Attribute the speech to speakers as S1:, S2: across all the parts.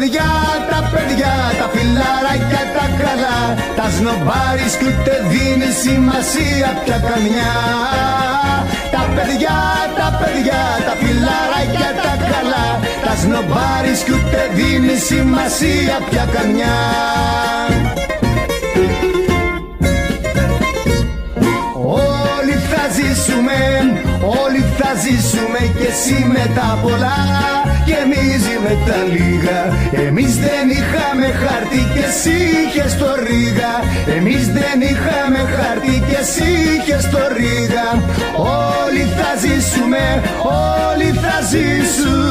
S1: παιδιά, τα παιδιά, τα φιλαράκια τα καλά Τα σνομπάρεις κι ούτε δίνει σημασία πια καμιά. Τα παιδιά, τα παιδιά, τα φιλαράκια τα καλά Τα σνομπάρεις κι ούτε δίνει σημασία πια καμιά θα ζήσουμε, όλοι θα ζήσουμε και εσύ με τα πολλά. Και εμείς με τα λίγα Εμείς δεν είχαμε χαρτί και εσύ είχες το ρίγα. Εμείς δεν είχαμε χαρτί και εσύ είχες το ρίγα. Όλοι θα ζήσουμε, όλοι θα ζήσουμε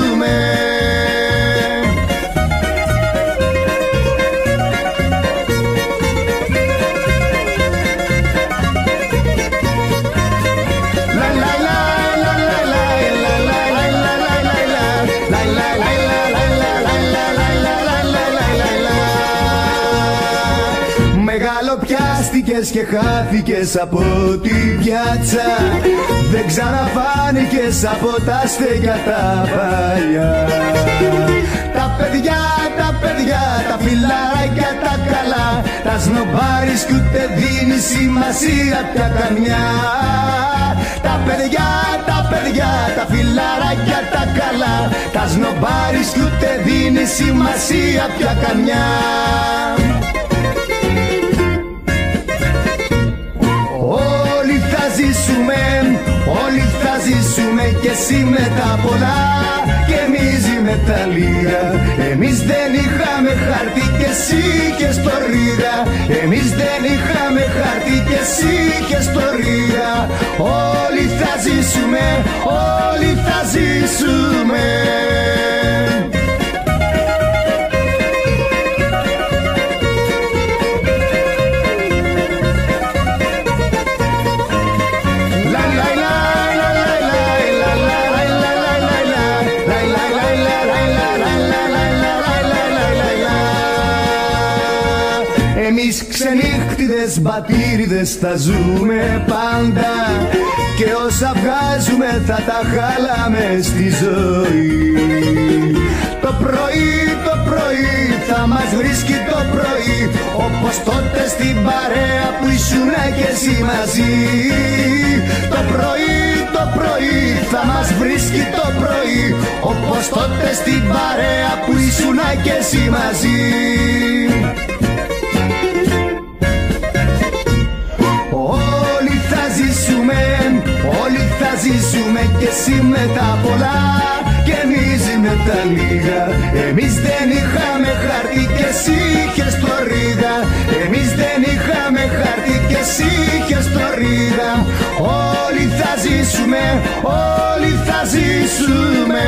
S1: Μεγαλοπιάστηκες και χάθηκες από την πιάτσα. Δεν ξαναφάνηκες από τα στέκια τα παλιά. Τα παιδιά, τα παιδιά, τα φιλαράκια τα καλά. Τα σνομπάρεις κι ούτε δίνει σημασία πια καμιά Τα παιδιά, τα παιδιά, τα φιλαράκια τα καλά. Τα σνομπάρεις κι ούτε δίνει σημασία πια καμιά ζήσουμε και εσύ με τα πολλά και εμείς με τα λίγα Εμείς δεν είχαμε χαρτί και εσύ είχες το ρίγα Εμείς δεν είχαμε χαρτί και εσύ είχες το ρίγα Όλοι θα ζήσουμε, όλοι θα ζήσουμε Εμείς ξενύχτιδες μπατήριδες θα ζούμε πάντα Και όσα βγάζουμε θα τα χάλαμε στη ζωή. Το πρωί, το πρωί θα μας βρίσκει το πρωί Όπως τότε στην παρέα που ήσουν και εσύ μαζί. Το πρωί, το πρωί θα μας βρίσκει το πρωί Όπως τότε στην παρέα που ήσουν και εσύ μαζί Όλοι θα ζήσουμε και εσύ με τα πολλά. Και εμείς με τα λίγα. Εμείς δεν είχαμε χαρτί και εσύ είχες το ρίγα Εμείς δεν είχαμε χαρτί και εσύ είχες το ρίγα Όλοι θα ζήσουμε, όλοι θα ζήσουμε